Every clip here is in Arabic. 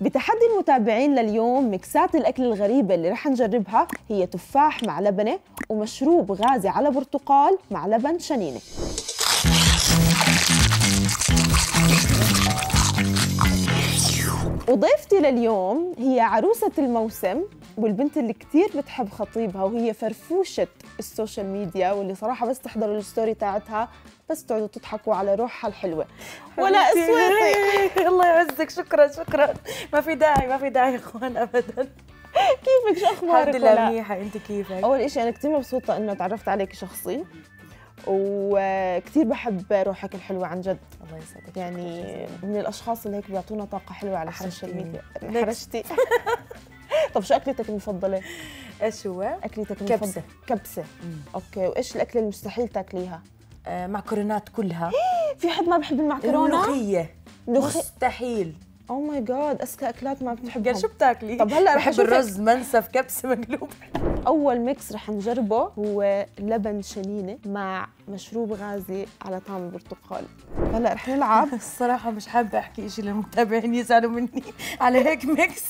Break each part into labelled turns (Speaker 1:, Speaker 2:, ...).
Speaker 1: بتحدي المتابعين لليوم مكسات الأكل الغريبة اللي رح نجربها هي تفاح مع لبنة ومشروب غازي على برتقال مع لبن شنينة. وضيفتي لليوم هي عروسة الموسم والبنت اللي كتير بتحب خطيبها وهي فرفوشة ال social media واللي صراحة بس تحضروا ال story تاعتها بس تقعدوا تضحكوا على روحها الحلوة. ولا اسويتي
Speaker 2: الله يعزك. شكرا شكرا. ما في داعي ما في داعي يا إخوان ابدا.
Speaker 1: كيفك؟ شو أخبارك
Speaker 2: الحمد لله؟ منيحة. أنت كيفك؟
Speaker 1: أول شيء أنا كثير مبسوطة إنه تعرفت عليك شخصي وكثير بحب روحك الحلوة عن جد.
Speaker 2: الله يسعدك.
Speaker 1: يعني من الأشخاص اللي هيك بيعطونا طاقة حلوة على ال
Speaker 2: social.
Speaker 1: media. حرجتي طب شو أكلتك المفضلة؟
Speaker 2: إيش هو؟
Speaker 1: اكلتك المفضله
Speaker 2: كبسة.
Speaker 1: كبسة. okay. وإيش الأكلة المستحيل تاكليها؟
Speaker 2: آه معكرونات كلها.
Speaker 1: في حد ما بحب المعكرونه
Speaker 2: الملوخية.
Speaker 1: ملوخي
Speaker 2: مستحيل.
Speaker 1: oh my god أزكى أكلات ما بتحبهم.
Speaker 2: قال شو بتاكلي؟
Speaker 1: طب هلأ رح
Speaker 2: بحب. الرز منسف كبسة مقلوب.
Speaker 1: أول mix رح نجربه هو لبن شنينة مع مشروب غازي على طعم البرتقال. هلأ رح نلعب.
Speaker 2: الصراحة مش حابة أحكي شيء للمتابعين يزعلوا مني. على هيك mix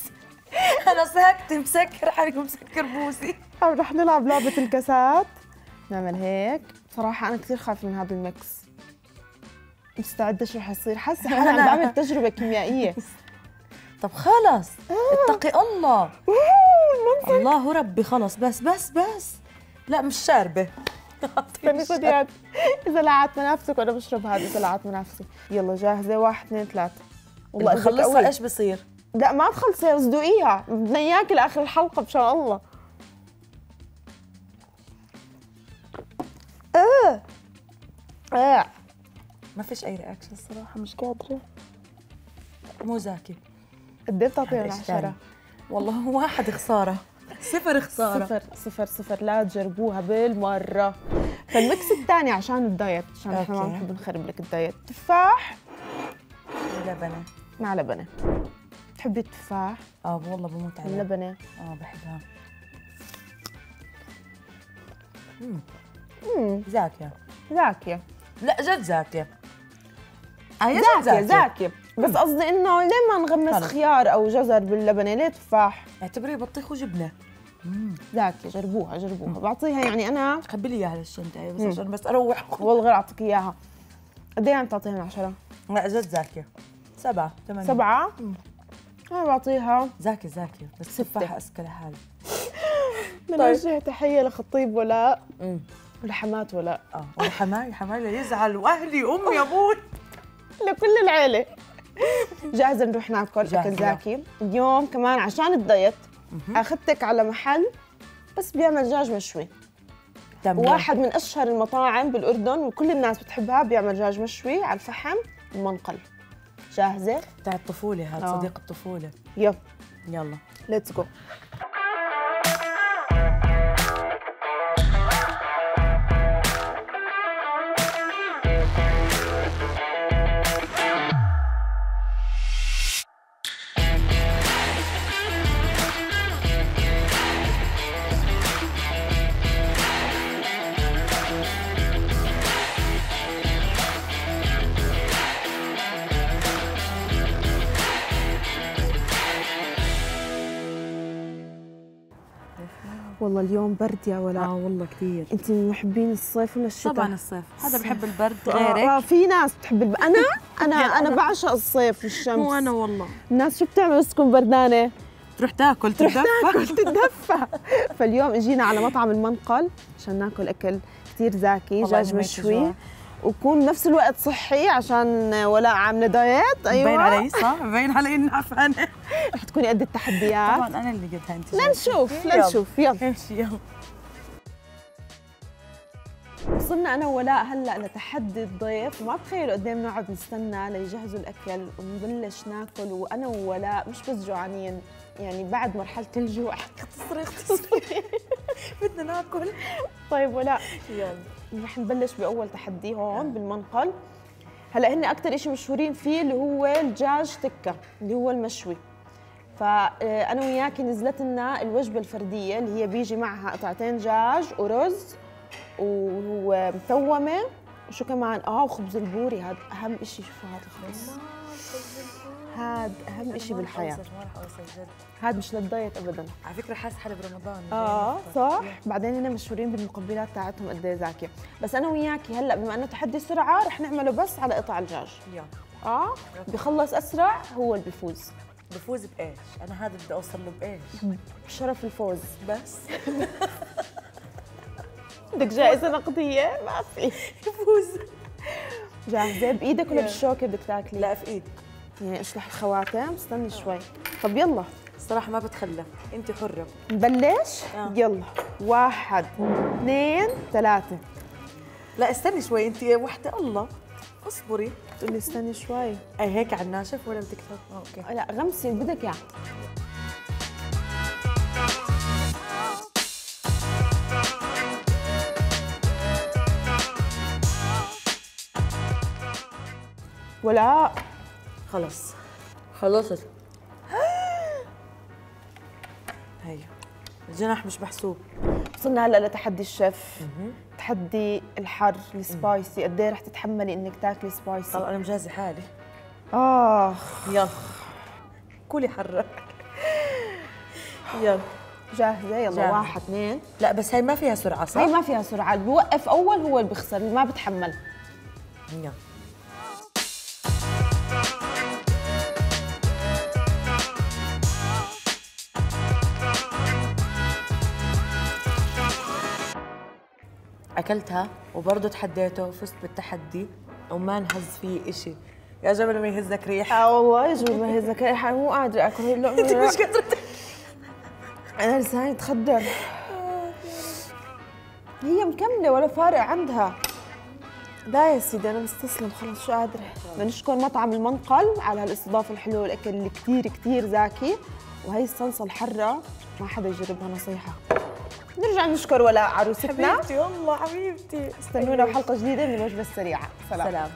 Speaker 2: أنا صهقت مسكر حالي ومسكر بوسي.
Speaker 1: رح نلعب لعبة الكاسات. نعمل هيك. بصراحة أنا كثير خايفة من هذا الميكس. مستعدة شو رح يصير. حاسة حالي عم بعمل تجربة كيميائية.
Speaker 2: طب خلص. اتقي الله. الله ربي خلص. بس بس بس. لا مش شاربة.
Speaker 1: استني إذا لعت منافسك وأنا بشرب هذا إذا لعت منافسي. يلا جاهزة. واحد اثنين ثلاثة. والله
Speaker 2: خلصها إيش بصير؟
Speaker 1: لا ما تخلصي بس دوقيها. بدنا إياك لآخر الحلقة إن شاء الله. آه. آه.
Speaker 2: ما فيش أي reaction الصراحة مش قادرة. مو زاكي
Speaker 1: قد بتعطيهم
Speaker 2: إيش
Speaker 1: عشرة؟
Speaker 2: والله واحد خسارة. صفر خسارة.
Speaker 1: صفر صفر صفر. لا تجربوها بالمرة. فال mix الثاني عشان ال diet عشان إحنا ما. بنحب نخرب لك ال diet. تفاح.
Speaker 2: لبنة.
Speaker 1: مع لبنة. تحبي التفاح.
Speaker 2: آه والله بموت عليها
Speaker 1: اللبنة.
Speaker 2: آه بحبها.
Speaker 1: امم
Speaker 2: زاكية.
Speaker 1: زاكية.
Speaker 2: لا جد زاكية. آه جد
Speaker 1: زاكية زاكية. بس قصدي إنه ليه ما نغمس. خيار أو جزر باللبنة؟ ليه تفاح؟
Speaker 2: اعتبريه بطيخ وجبنة.
Speaker 1: زاكية جربوها جربوها. بعطيها يعني أنا
Speaker 2: خبي لي إياها للشنطة هي بس عشان بس أروح.
Speaker 1: والله غير أعطيك إياها. قد إيه عم تعطيها من عشرة؟
Speaker 2: لا جد زاكية. سبعة ثمانية.
Speaker 1: سبعة؟ أنا بعطيها.
Speaker 2: زاكي زاكي. بس
Speaker 1: ستة.
Speaker 2: تفاحة أسكى لحالي
Speaker 1: بنوجه تحية لخطيب ولاء ولحمات ولاء
Speaker 2: آه وحماي حماي يزعل. وأهلي أمي أبوي
Speaker 1: لكل العيلة. جاهزة نروح ناكل؟
Speaker 2: جاهزة.
Speaker 1: زاكي. اليوم كمان عشان الدايت أخذتك على محل بس بيعمل دجاج مشوي.
Speaker 2: تمام.
Speaker 1: واحد من أشهر المطاعم بالأردن وكل الناس بتحبها بيعمل دجاج مشوي على الفحم المنقل جاهزة؟
Speaker 2: بتاع الطفولة هذا
Speaker 1: آه.
Speaker 2: صديق الطفولة
Speaker 1: يلا
Speaker 2: يلا
Speaker 1: ليتس جو والله اليوم برد يا ولاء
Speaker 2: آه والله كثير.
Speaker 1: انت من محبين الصيف ولا الشتاء؟
Speaker 2: طبعا الصيف. هذا بحب البرد
Speaker 1: آه،
Speaker 2: غيرك.
Speaker 1: آه في ناس بتحب الب... أنا أنا أنا بعشق الصيف والشمس.
Speaker 2: مو أنا والله.
Speaker 1: الناس شو بتعمل تكون بردانة؟
Speaker 2: تروح تاكل
Speaker 1: تروح تاكل تتدفى فاليوم اجينا على مطعم المنقل عشان ناكل أكل كثير زاكي دجاج مشوي.
Speaker 2: جوع.
Speaker 1: ويكون بنفس الوقت صحي عشان ولاء عاملة دايت. أيوه.
Speaker 2: باين علي صح؟ باين علي اني عفانة.
Speaker 1: رح تكوني قد التحديات
Speaker 2: طبعا أنا اللي قدها أنت
Speaker 1: لنشوف. لنشوف يلا.
Speaker 2: امشي يلا.
Speaker 1: وصلنا أنا وولاء هلأ لتحدي الضيف. وما بتخيلوا قد إيه بنقعد نستنى ليجهزوا الأكل ونبلش ناكل. وأنا وولاء مش بس جوعانين يعني بعد مرحلة الجوع.
Speaker 2: تصريخ تصريخ بدنا ناكل.
Speaker 1: طيب ولاء
Speaker 2: يلا.
Speaker 1: رح نبلش بأول تحدي هون بالمنقل. هلا هن أكثر شيء مشهورين فيه اللي هو الدجاج تكة اللي هو المشوي. فأنا وياكي نزلت لنا الوجبة الفردية اللي هي بيجي معها قطعتين دجاج ورز ومتومه وشو كمان؟ آه وخبز البوري هذا أهم شيء شوفوا هذا الخبز. هاد
Speaker 2: أهم
Speaker 1: شيء
Speaker 2: بالحياة.
Speaker 1: هاد مش لل diet ابدا.
Speaker 2: على فكرة حاسة حالي برمضان.
Speaker 1: آه صح؟ بعدين هنا مشهورين بالمقبلات تاعتهم قد إيه زاكية. بس أنا وياكي هلأ بما إنه تحدي سرعه رح نعمله بس على قطع الدجاج. آه؟ بخلص أسرع هو اللي بيفوز
Speaker 2: بفوز بإيش؟ أنا هذا بدي أوصل له بإيش؟
Speaker 1: بشرف الفوز.
Speaker 2: بس.
Speaker 1: بدك جائزة نقدية؟ ما في.
Speaker 2: يفوز.
Speaker 1: جاهزه بإيدك ولا
Speaker 2: يلا.
Speaker 1: بالشوكة بدك تاكلي؟
Speaker 2: لا في إيدي.
Speaker 1: يعني اشلح الخواتم استني شوي. طب يلا.
Speaker 2: الصراحه ما بتخلف. انت حرة.
Speaker 1: نبلش؟
Speaker 2: آه.
Speaker 1: يلا. واحد اثنين ثلاثة.
Speaker 2: لا استني شوي. انت وحدة. الله. اصبري.
Speaker 1: تقول لي استني شوي.
Speaker 2: أي هيك على الناشف ولا بدك أوكي.
Speaker 1: لا غمسي اللي بدك اياه ولا؟
Speaker 2: خلص خلصت. هيو الجناح مش محسوب.
Speaker 1: وصلنا هلأ لتحدي الشيف. تحدي الحر السبايسي. قد إيه رح تتحملي إنك تاكلي سبايسي؟
Speaker 2: طب أنا مجهزة حالي.
Speaker 1: آخ.
Speaker 2: يلا. كلي حرة. يلا.
Speaker 1: جاهزة؟ يلا
Speaker 2: جاهزة.
Speaker 1: واحد اثنين.
Speaker 2: لا بس هي ما فيها سرعة صح؟
Speaker 1: هي ما فيها سرعة. اللي بيوقف أول هو اللي بيخسر اللي ما بتحمل.
Speaker 2: يلا. أكلتها وبرضه تحديته وفزت بالتحدي وما انهز فيه إشي. يا جبل ما يهزك ريح.
Speaker 1: آه والله يجب ما هي ذكاء أنا مو قادرة أكل هي اللقمه أنت.
Speaker 2: مش قادرة
Speaker 1: أنا لساني تخدر. هي مكملة ولا فارق عندها. لا يا سيدي أنا مستسلم خلص شو قادرة؟ بدنا نشكر مطعم المنقل على هالاستضافة الحلوة والاكل اللي كثير كثير زاكي. وهي الصلصة الحرة. ما حدا يجربها نصيحة. نرجع نشكر ولا عروستنا.
Speaker 2: حبيبتي والله حبيبتي.
Speaker 1: استنونا بحلقة جديدة من الوجبه السريعة. سلام.
Speaker 2: سلام.